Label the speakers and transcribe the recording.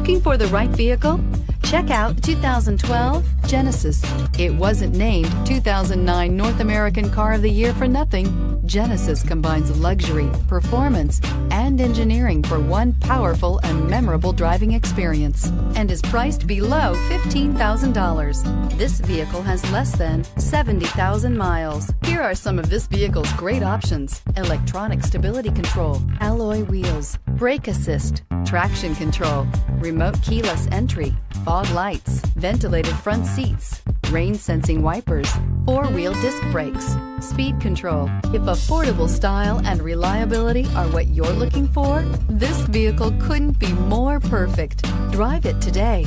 Speaker 1: Looking for the right vehicle? Check out 2012 Genesis. It wasn't named 2009 North American Car of the Year for nothing. Genesis combines luxury, performance, and engineering for one powerful and memorable driving experience and is priced below $15,000. This vehicle has less than 70,000 miles. Here are some of this vehicle's great options. Electronic stability control, alloy wheels, brake assist, traction control, remote keyless entry, fog lights, ventilated front seats, rain sensing wipers, four wheel disc brakes, speed control. If affordable style and reliability are what you're looking for, this vehicle couldn't be more perfect. Drive it today.